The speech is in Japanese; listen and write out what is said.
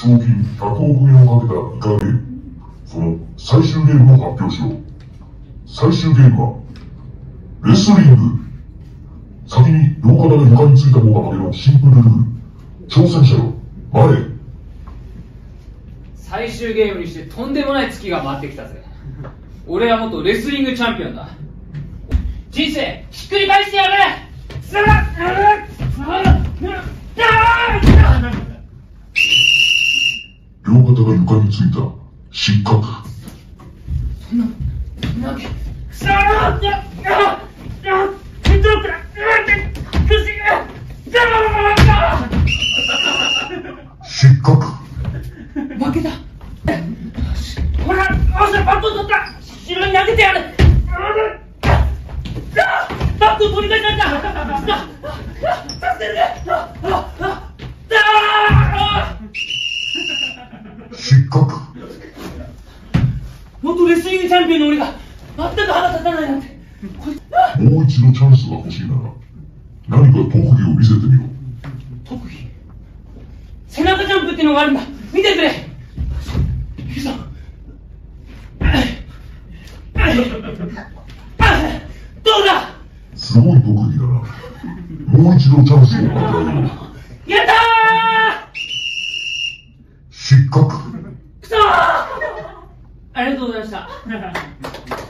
賞金100億円をかけたイカゲーム。その最終ゲームを発表しよう。最終ゲームは、レスリング。先に両肩が床についた方が負けのシンプルルール。挑戦者よ、前。最終ゲームにしてとんでもない月が回ってきたぜ俺は元レスリングチャンピオンだ人生ひっくり返してやる両肩が床についた失格。失格。負けたほらよしバット取った後ろに投げてやるバット取り返された失格。元レスリングチャンピオンの俺が全く歯が立たないなんてもう一度チャンスが欲しいなら、何か特技を見せてみろ。特技？背中ジャンプっていうのがあるんだ見てくれ行くぞどうだ？すごい特技だな。もう一度チャンスを与えよう。やった失格。ありがとうございました。